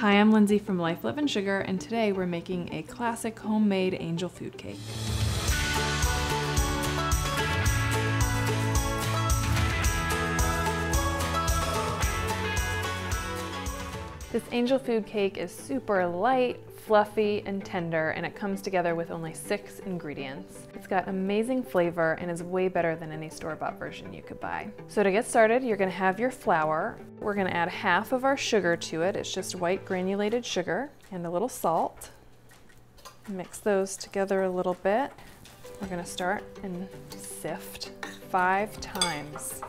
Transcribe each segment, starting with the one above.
Hi, I'm Lindsay from Life, Love, and Sugar, and today we're making a classic homemade angel food cake. This angel food cake is super light, fluffy, and tender, and it comes together with only six ingredients. It's got amazing flavor and is way better than any store-bought version you could buy. So to get started, you're gonna have your flour. We're gonna add half of our sugar to it. It's just white granulated sugar and a little salt. Mix those together a little bit. We're gonna start and sift five times.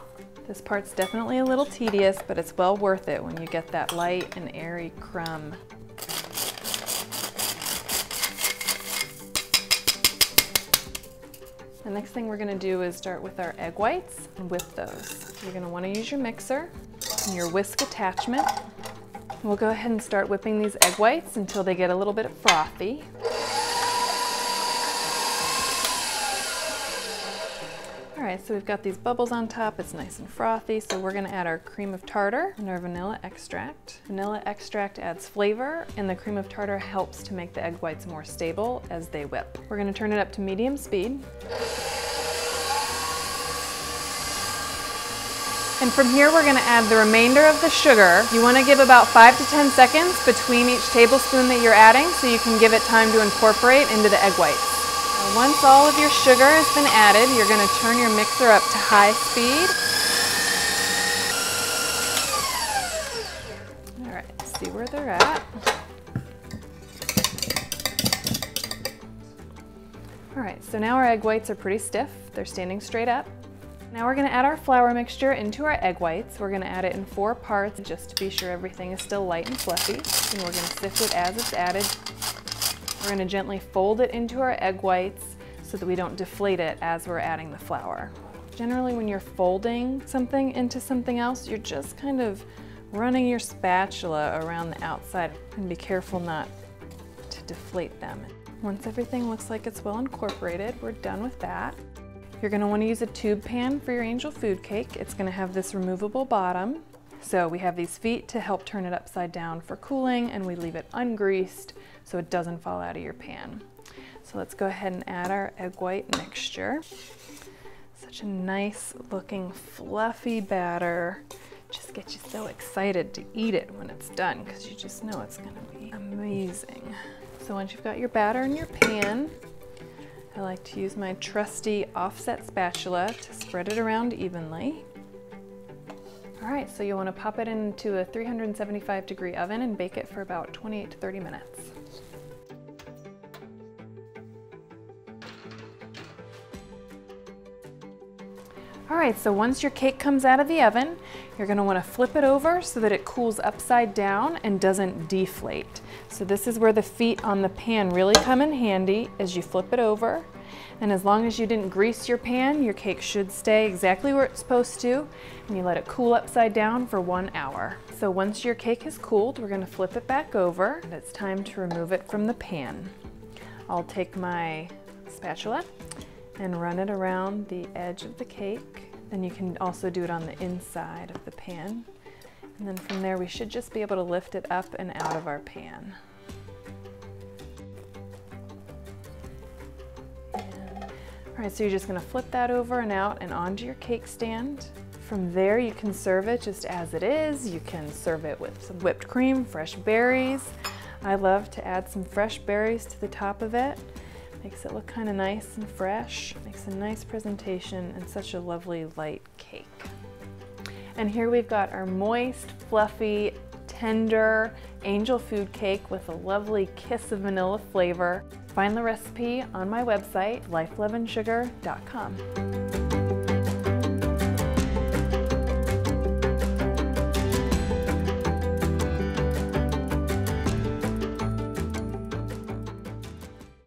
This part's definitely a little tedious, but it's well worth it when you get that light and airy crumb. The next thing we're gonna do is start with our egg whites and whip those. You're gonna wanna use your mixer and your whisk attachment. We'll go ahead and start whipping these egg whites until they get a little bit frothy. Right, so we've got these bubbles on top. It's nice and frothy. So we're gonna add our cream of tartar and our vanilla extract. Vanilla extract adds flavor and the cream of tartar helps to make the egg whites more stable as they whip. We're gonna turn it up to medium speed. And from here, we're gonna add the remainder of the sugar. You wanna give about five to 10 seconds between each tablespoon that you're adding so you can give it time to incorporate into the egg whites. Once all of your sugar has been added, you're going to turn your mixer up to high speed. All right, see where they're at. All right, so now our egg whites are pretty stiff. They're standing straight up. Now we're gonna add our flour mixture into our egg whites. We're gonna add it in four parts just to be sure everything is still light and fluffy. And we're gonna sift it as it's added we're gonna gently fold it into our egg whites so that we don't deflate it as we're adding the flour. Generally when you're folding something into something else, you're just kind of running your spatula around the outside and be careful not to deflate them. Once everything looks like it's well incorporated, we're done with that. You're gonna wanna use a tube pan for your angel food cake. It's gonna have this removable bottom. So we have these feet to help turn it upside down for cooling and we leave it ungreased so it doesn't fall out of your pan. So let's go ahead and add our egg white mixture. Such a nice looking fluffy batter. Just get you so excited to eat it when it's done because you just know it's gonna be amazing. So once you've got your batter in your pan, I like to use my trusty offset spatula to spread it around evenly. All right, so you'll wanna pop it into a 375 degree oven and bake it for about 28 to 30 minutes. All right, so once your cake comes out of the oven, you're gonna wanna flip it over so that it cools upside down and doesn't deflate. So this is where the feet on the pan really come in handy as you flip it over. And as long as you didn't grease your pan, your cake should stay exactly where it's supposed to, and you let it cool upside down for one hour. So once your cake has cooled, we're gonna flip it back over, and it's time to remove it from the pan. I'll take my spatula and run it around the edge of the cake. And you can also do it on the inside of the pan. And then from there, we should just be able to lift it up and out of our pan. All right, so you're just gonna flip that over and out and onto your cake stand. From there, you can serve it just as it is. You can serve it with some whipped cream, fresh berries. I love to add some fresh berries to the top of it. Makes it look kind of nice and fresh. Makes a nice presentation and such a lovely light cake. And here we've got our moist, fluffy, tender angel food cake with a lovely kiss of vanilla flavor. Find the recipe on my website, lifeloveandsugar.com.